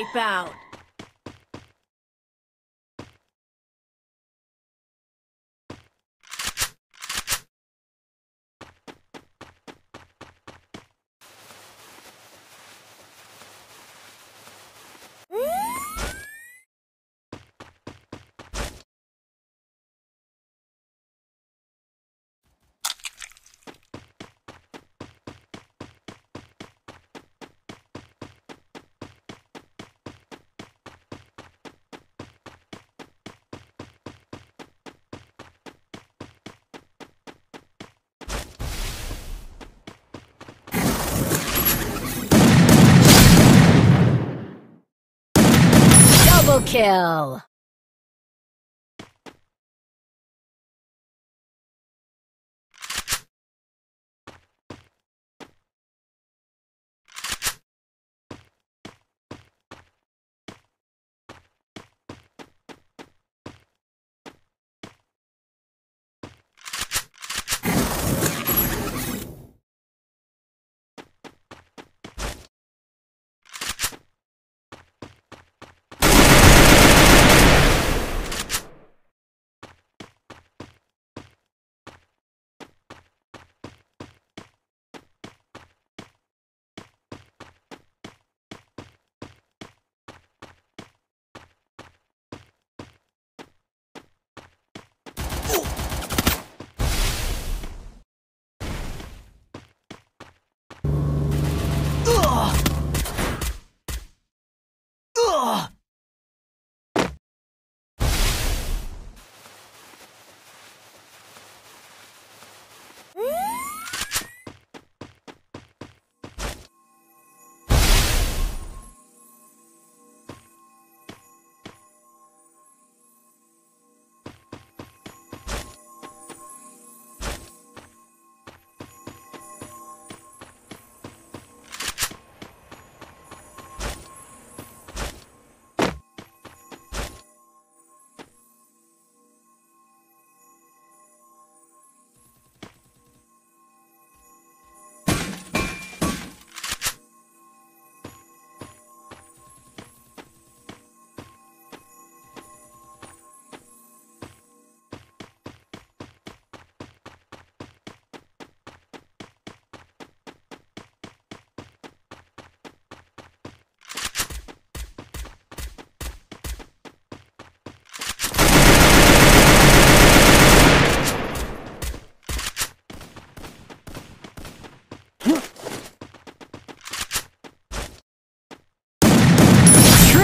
Wipeout! Double kill!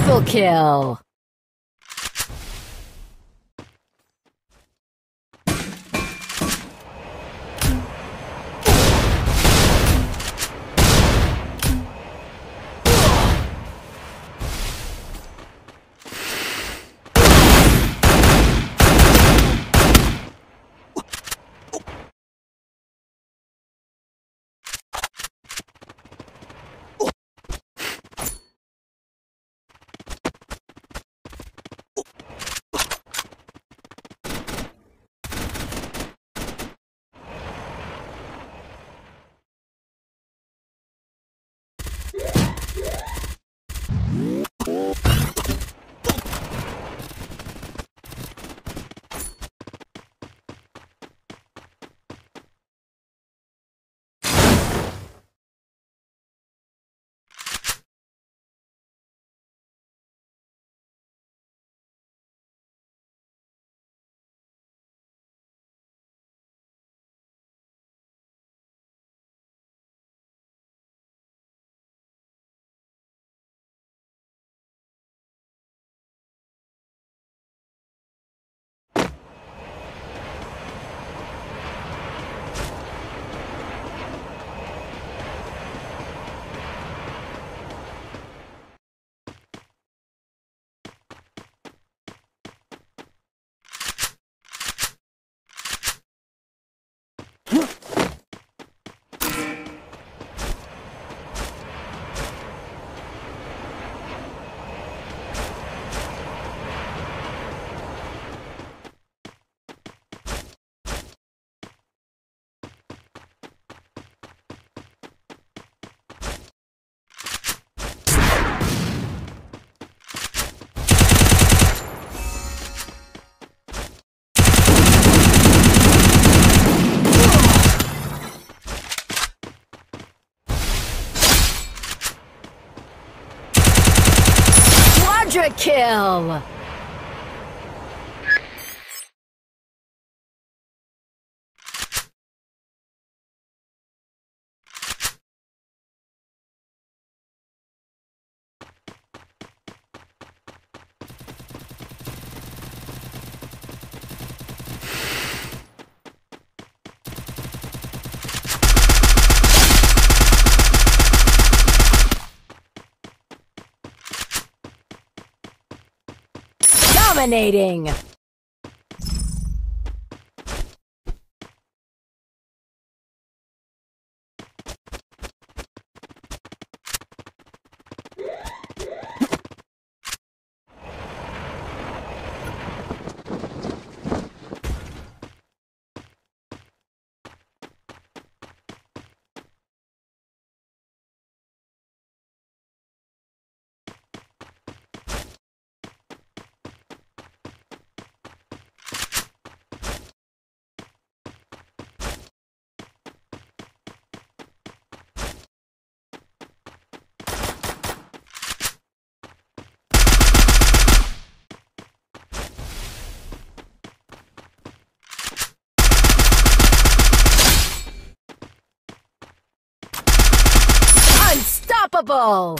Triple kill! Kill! Dominating! Unstoppable!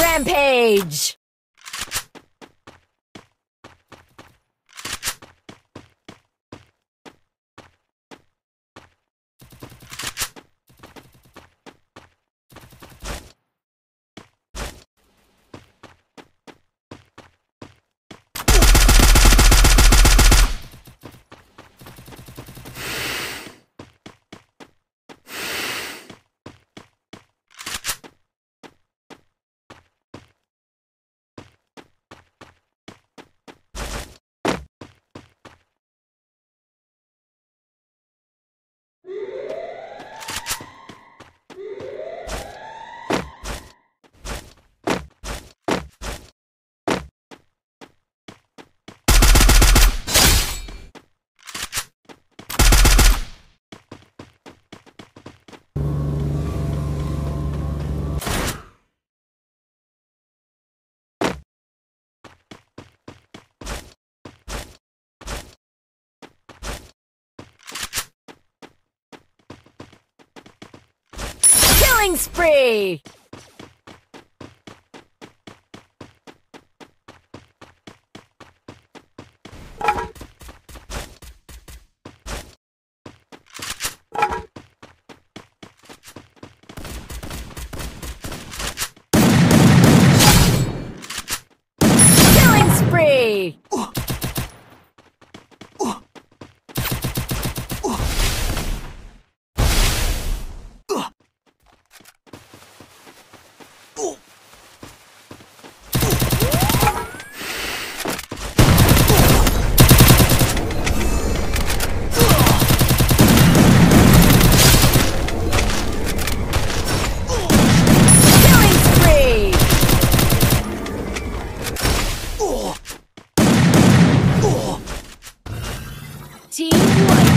Rampage! Killing spree! Killing spree! Killing spree! Team